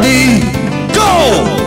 ready, go!